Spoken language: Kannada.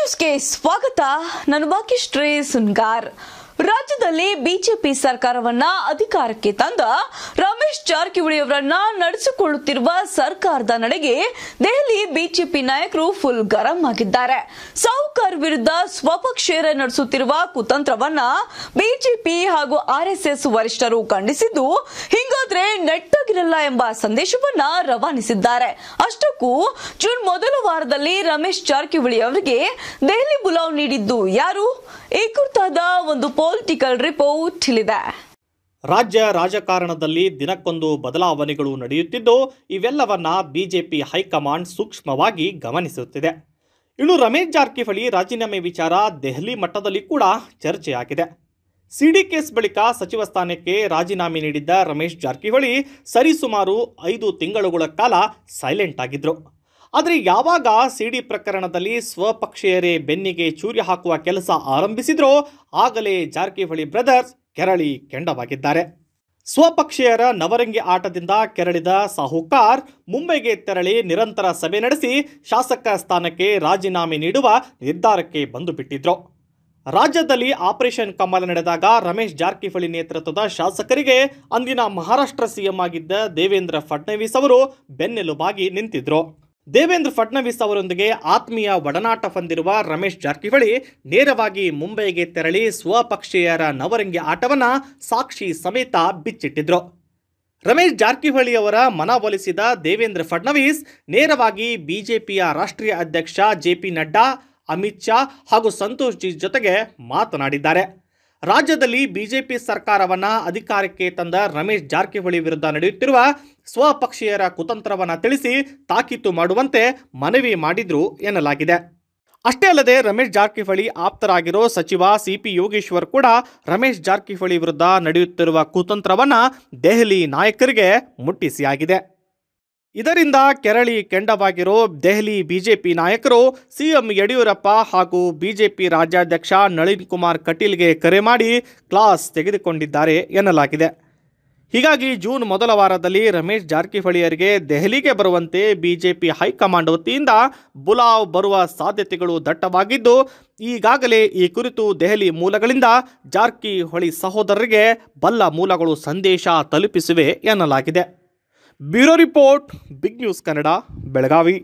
ನ್ಯೂಸ್ಗೆ ಸ್ವಾಗತ. ನಾನು ಶ್ರೇಯಸ್ ಸುನ್ಗಾರ್ ರಾಜ್ಯದಲ್ಲಿ ಬಿಜೆಪಿ ಸರ್ಕಾರವನ್ನ ಅಧಿಕಾರಕ್ಕೆ ತಂದ ರಮೇಶ್ ಜಾರಕಿಹೊಳಿ ಅವರನ್ನ ನಡೆಸಿಕೊಳ್ಳುತ್ತಿರುವ ಸರ್ಕಾರದ ನಡೆಗೆ ದೆಹಲಿ ಬಿಜೆಪಿ ನಾಯಕರು ಫುಲ್ ಗರಂ ಆಗಿದ್ದಾರೆ. ಸೌಕರ್ ವಿರುದ್ಧ ಸ್ವಪಕ್ಷೇರ ನಡೆಸುತ್ತಿರುವ ಕುತಂತ್ರವನ್ನ ಬಿಜೆಪಿ ಹಾಗೂ ಆರ್ಎಸ್ಎಸ್ ವರಿಷ್ಠರು ಖಂಡಿಸಿದ್ದು, ಹಿಂಗಾದ್ರೆ ನೆಟ್ಟಾಗಿರಲ್ಲ ಎಂಬ ಸಂದೇಶವನ್ನ ರವಾನಿಸಿದ್ದಾರೆ. ಅಷ್ಟಕ್ಕೂ ಜೂನ್ ಮೊದಲ ವಾರದಲ್ಲಿ ರಮೇಶ್ ಜಾರಕಿಹೊಳಿ ಅವರಿಗೆ ದೆಹಲಿ ಬುಲಾವ್ ನೀಡಿದ್ದು ಯಾರು? ಈ ಕುರಿತಾದ ಒಂದು ಪೊಲಿಟಿಕಲ್ ರಿಪೋರ್ಟ್ ಇಲ್ಲಿದೆ. ರಾಜ್ಯ ರಾಜಕಾರಣದಲ್ಲಿ ದಿನಕ್ಕೊಂದು ಬದಲಾವಣೆಗಳು ನಡೆಯುತ್ತಿದ್ದು, ಇವೆಲ್ಲವನ್ನ ಬಿಜೆಪಿ ಹೈಕಮಾಂಡ್ ಸೂಕ್ಷ್ಮವಾಗಿ ಗಮನಿಸುತ್ತಿದೆ. ಇನ್ನು ರಮೇಶ್ ಜಾರಕಿಹೊಳಿ ರಾಜೀನಾಮೆ ವಿಚಾರ ದೆಹಲಿ ಮಟ್ಟದಲ್ಲಿ ಕೂಡ ಚರ್ಚೆಯಾಗಿದೆ. ಸಿಡಿ ಕೇಸ್ ಬಳಿಕ ಸಚಿವ ಸ್ಥಾನಕ್ಕೆ ರಾಜೀನಾಮೆ ನೀಡಿದ್ದ ರಮೇಶ್ ಜಾರಕಿಹೊಳಿ ಸರಿಸುಮಾರು ಐದು ತಿಂಗಳುಗಳ ಕಾಲ ಸೈಲೆಂಟ್ ಆಗಿದ್ರು. ಆದರೆ ಯಾವಾಗ ಸಿಡಿ ಪ್ರಕರಣದಲ್ಲಿ ಸ್ವಪಕ್ಷೀಯರೇ ಬೆನ್ನಿಗೆ ಚೂರಿ ಹಾಕುವ ಕೆಲಸ ಆರಂಭಿಸಿದ್ರೋ ಆಗಲೇ ಜಾರಕಿಹೊಳಿ ಬ್ರದರ್ಸ್ ಕೆರಳಿ ಕೆಂಡವಾಗಿದ್ದಾರೆ. ಸ್ವಪಕ್ಷೀಯರ ನವರಂಗಿ ಆಟದಿಂದ ಕೆರಳಿದ ಸಾಹುಕಾರ್ ಮುಂಬೈಗೆ ತೆರಳಿ ನಿರಂತರ ಸಭೆ ನಡೆಸಿ ಶಾಸಕ ಸ್ಥಾನಕ್ಕೆ ರಾಜೀನಾಮೆ ನೀಡುವ ನಿರ್ಧಾರಕ್ಕೆ ಬಂದು ಬಿಟ್ಟಿದ್ರು. ರಾಜ್ಯದಲ್ಲಿ ಆಪರೇಷನ್ ಕಮಲ ನಡೆದಾಗ ರಮೇಶ್ ಜಾರಕಿಹೊಳಿ ನೇತೃತ್ವದ ಶಾಸಕರಿಗೆ ಅಂದಿನ ಮಹಾರಾಷ್ಟ್ರ ಸಿಎಂ ಆಗಿದ್ದ ದೇವೇಂದ್ರ ಫಡ್ನವೀಸ್ ಅವರು ಬೆನ್ನೆಲುಬಾಗಿ ನಿಂತಿದ್ರು. ದೇವೇಂದ್ರ ಫಡ್ನವೀಸ್ ಅವರೊಂದಿಗೆ ಆತ್ಮೀಯ ಒಡನಾಟ ಹೊಂದಿರುವ ರಮೇಶ್ ಜಾರಕಿಹೊಳಿ ನೇರವಾಗಿ ಮುಂಬೈಗೆ ತೆರಳಿ ಸ್ವಪಕ್ಷೀಯರ ನವರಂಗಿ ಆಟವನ್ನು ಸಾಕ್ಷಿ ಸಮೇತ ಬಿಚ್ಚಿಟ್ಟಿದ್ರು. ರಮೇಶ್ ಜಾರಕಿಹೊಳಿ ಅವರ ಮನವೊಲಿಸಿದ ದೇವೇಂದ್ರ ಫಡ್ನವೀಸ್ ನೇರವಾಗಿ ಬಿಜೆಪಿಯ ರಾಷ್ಟ್ರೀಯ ಅಧ್ಯಕ್ಷ ಜೆ ಪಿ ನಡ್ಡಾ, ಅಮಿತ್ ಶಾ ಹಾಗೂ ಸಂತೋಷ್ ಜಿ ಜೊತೆಗೆ ಮಾತನಾಡಿದ್ದಾರೆ. ರಾಜ್ಯದಲ್ಲಿ ಬಿಜೆಪಿ ಸರ್ಕಾರವನ್ನ ಅಧಿಕಾರಕ್ಕೆ ತಂದ ರಮೇಶ್ ಜಾರಕಿಹೊಳಿ ವಿರುದ್ಧ ನಡೆಯುತ್ತಿರುವ ಸ್ವಪಕ್ಷೀಯರ ಕುತಂತ್ರವನ್ನ ತಿಳಿಸಿ ತಾಕೀತು ಮಾಡುವಂತೆ ಮನವಿ ಮಾಡಿದ್ರು ಎನ್ನಲಾಗಿದೆ. ಅಷ್ಟೇ ಅಲ್ಲದೆ ರಮೇಶ್ ಜಾರಕಿಹೊಳಿ ಆಪ್ತರಾಗಿರೋ ಸಚಿವ ಸಿ ಪಿ ಯೋಗೇಶ್ವರ್ ಕೂಡ ರಮೇಶ್ ಜಾರಕಿಹೊಳಿ ವಿರುದ್ಧ ನಡೆಯುತ್ತಿರುವ ಕುತಂತ್ರವನ್ನ ದೆಹಲಿ ನಾಯಕರಿಗೆ ಮುಟ್ಟಿಸಿಯಾಗಿದೆ. ಇದರಿಂದ ಕೆರಳಿ ಕೆಂಡವಾಗಿರೋ ದೆಹಲಿ ಬಿಜೆಪಿ ನಾಯಕರು ಸಿಎಂ ಯಡಿಯೂರಪ್ಪ ಹಾಗೂ ಬಿಜೆಪಿ ರಾಜ್ಯಾಧ್ಯಕ್ಷ ನಳಿನ್ ಕುಮಾರ್ ಕಟೀಲ್ಗೆ ಕರೆ ಮಾಡಿ ಕ್ಲಾಸ್ ತೆಗೆದುಕೊಂಡಿದ್ದಾರೆ ಎನ್ನಲಾಗಿದೆ. ಹೀಗಾಗಿ ಜೂನ್ ಮೊದಲ ವಾರದಲ್ಲಿ ರಮೇಶ್ ಜಾರಕಿಹೊಳಿಯರಿಗೆ ದೆಹಲಿಗೆ ಬರುವಂತೆ ಬಿಜೆಪಿ ಹೈಕಮಾಂಡ್ ವತಿಯಿಂದ ಬುಲಾವ್ ಬರುವ ಸಾಧ್ಯತೆಗಳು ದಟ್ಟವಾಗಿದ್ದು, ಈಗಾಗಲೇ ಈ ಕುರಿತು ದೆಹಲಿ ಮೂಲಗಳಿಂದ ಜಾರಕಿಹೊಳಿ ಸಹೋದರರಿಗೆ ಬಲ್ಲ ಮೂಲಗಳು ಸಂದೇಶ ತಲುಪಿಸಿವೆ ಎನ್ನಲಾಗಿದೆ. bureau report big news Kannada Belagavi